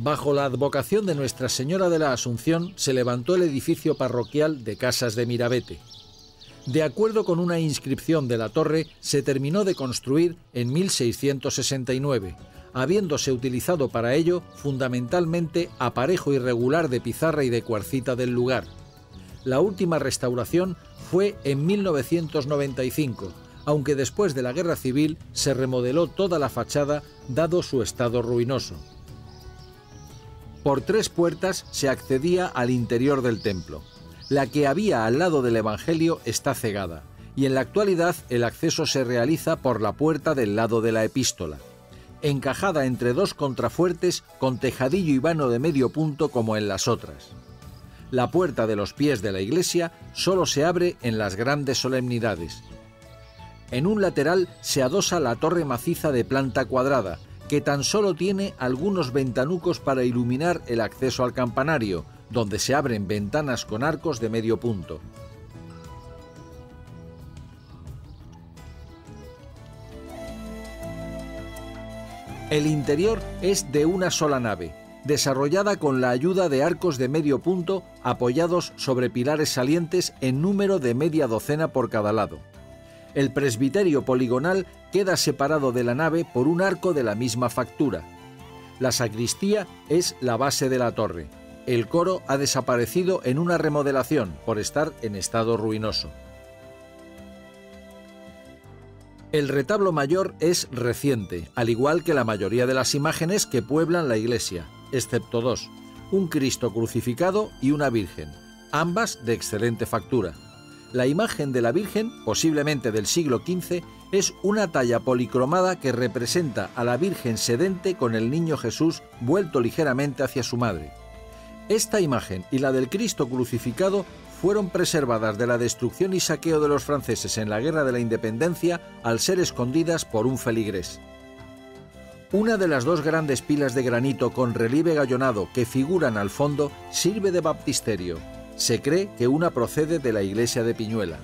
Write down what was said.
Bajo la advocación de Nuestra Señora de la Asunción se levantó el edificio parroquial de Casas de Mirabete. De acuerdo con una inscripción de la torre, se terminó de construir en 1669, habiéndose utilizado para ello fundamentalmente aparejo irregular de pizarra y de cuarcita del lugar. La última restauración fue en 1995, aunque después de la guerra civil se remodeló toda la fachada dado su estado ruinoso. Por tres puertas se accedía al interior del templo. La que había al lado del Evangelio está cegada, y en la actualidad el acceso se realiza por la puerta del lado de la epístola, encajada entre dos contrafuertes con tejadillo y vano de medio punto como en las otras. La puerta de los pies de la iglesia solo se abre en las grandes solemnidades. En un lateral se adosa la torre maciza de planta cuadrada, que tan solo tiene algunos ventanucos para iluminar el acceso al campanario, donde se abren ventanas con arcos de medio punto. El interior es de una sola nave, desarrollada con la ayuda de arcos de medio punto apoyados sobre pilares salientes en número de media docena por cada lado. El presbiterio poligonal queda separado de la nave por un arco de la misma factura. La sacristía es la base de la torre. El coro ha desaparecido en una remodelación por estar en estado ruinoso. El retablo mayor es reciente, al igual que la mayoría de las imágenes que pueblan la iglesia, excepto dos, un Cristo crucificado y una Virgen, ambas de excelente factura. La imagen de la Virgen, posiblemente del siglo XV, es una talla policromada que representa a la Virgen sedente con el niño Jesús vuelto ligeramente hacia su madre. Esta imagen y la del Cristo crucificado fueron preservadas de la destrucción y saqueo de los franceses en la Guerra de la Independencia al ser escondidas por un feligrés. Una de las dos grandes pilas de granito con relieve gallonado que figuran al fondo sirve de baptisterio, se cree que una procede de la iglesia de Piñuela.